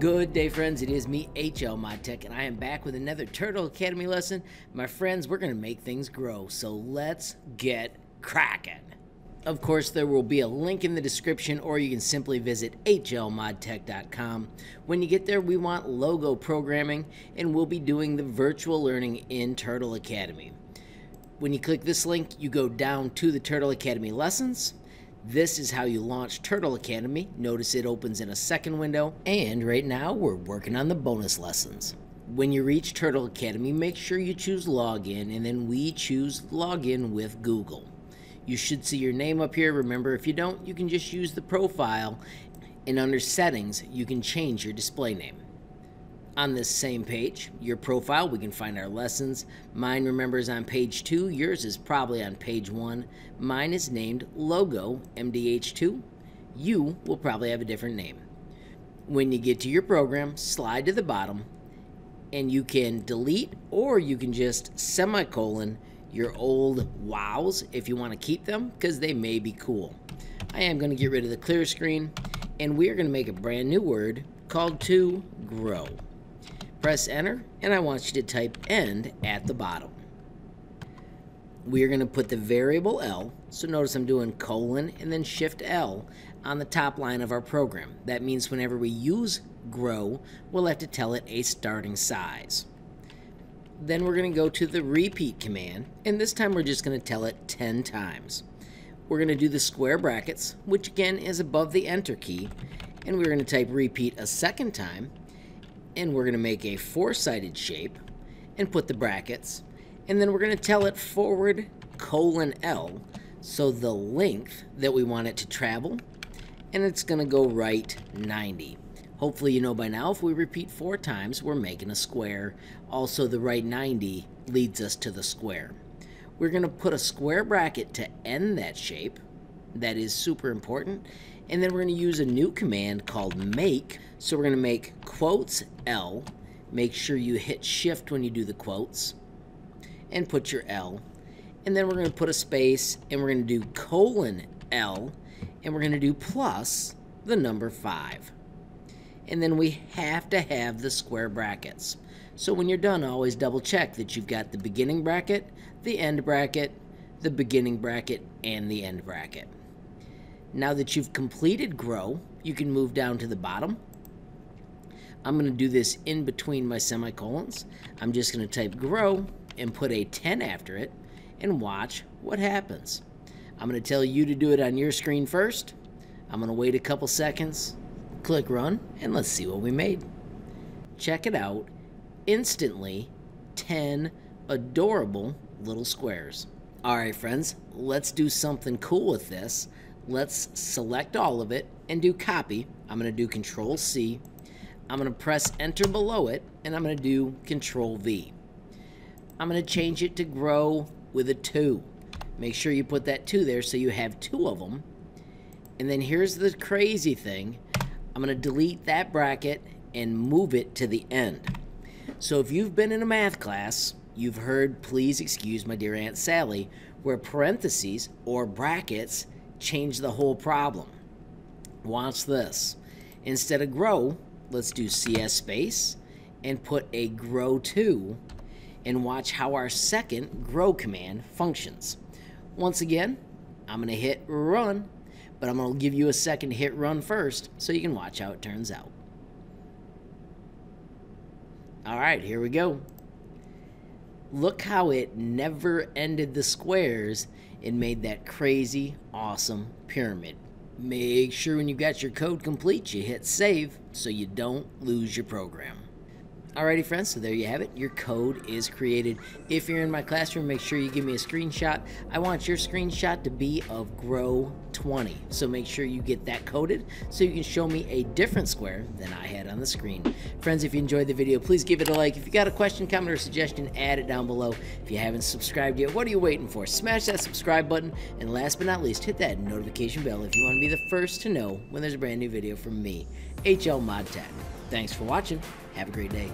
Good day, friends. It is me, HL Mod Tech, and I am back with another Turtle Academy lesson. My friends, we're going to make things grow, so let's get cracking. Of course, there will be a link in the description, or you can simply visit hlmodtech.com. When you get there, we want logo programming, and we'll be doing the virtual learning in Turtle Academy. When you click this link, you go down to the Turtle Academy lessons, this is how you launch Turtle Academy. Notice it opens in a second window. And right now we're working on the bonus lessons. When you reach Turtle Academy, make sure you choose login and then we choose login with Google. You should see your name up here. Remember, if you don't, you can just use the profile and under settings, you can change your display name. On this same page, your profile, we can find our lessons. Mine, remember, is on page 2. Yours is probably on page 1. Mine is named Logo MDH2. You will probably have a different name. When you get to your program, slide to the bottom, and you can delete or you can just semicolon your old wows if you want to keep them because they may be cool. I am going to get rid of the clear screen, and we are going to make a brand new word called to grow. Press enter, and I want you to type end at the bottom. We are going to put the variable L, so notice I'm doing colon and then shift L on the top line of our program. That means whenever we use grow, we'll have to tell it a starting size. Then we're going to go to the repeat command, and this time we're just going to tell it 10 times. We're going to do the square brackets, which again is above the enter key, and we're going to type repeat a second time, and we're going to make a four-sided shape and put the brackets and then we're going to tell it forward colon L so the length that we want it to travel and it's going to go right 90 hopefully you know by now if we repeat four times we're making a square. Also the right 90 leads us to the square. We're going to put a square bracket to end that shape. That is super important and then we're going to use a new command called make. So we're going to make quotes L. Make sure you hit shift when you do the quotes and put your L. And then we're going to put a space and we're going to do colon L and we're going to do plus the number 5. And then we have to have the square brackets. So when you're done, always double check that you've got the beginning bracket, the end bracket, the beginning bracket, and the end bracket. Now that you've completed grow, you can move down to the bottom. I'm going to do this in between my semicolons. I'm just going to type grow and put a 10 after it and watch what happens. I'm going to tell you to do it on your screen first. I'm going to wait a couple seconds, click run, and let's see what we made. Check it out. Instantly, 10 adorable little squares. All right, friends, let's do something cool with this. Let's select all of it and do copy. I'm going to do Control C. I'm going to press enter below it and I'm going to do Control V. I'm going to change it to grow with a 2. Make sure you put that 2 there so you have two of them. And then here's the crazy thing. I'm going to delete that bracket and move it to the end. So if you've been in a math class, you've heard please excuse my dear Aunt Sally, where parentheses or brackets change the whole problem. Watch this. Instead of grow, let's do CS space and put a grow to and watch how our second grow command functions. Once again, I'm going to hit run, but I'm going to give you a second hit run first so you can watch how it turns out. All right, here we go. Look how it never ended the squares and made that crazy, awesome pyramid. Make sure when you got your code complete, you hit save so you don't lose your program. Alrighty friends, so there you have it. Your code is created. If you're in my classroom, make sure you give me a screenshot. I want your screenshot to be of Grow 20. So make sure you get that coded so you can show me a different square than I had on the screen. Friends, if you enjoyed the video, please give it a like. If you got a question, comment, or suggestion, add it down below. If you haven't subscribed yet, what are you waiting for? Smash that subscribe button. And last but not least, hit that notification bell if you want to be the first to know when there's a brand new video from me, HL Mod Tech. Thanks for watching. Have a great day.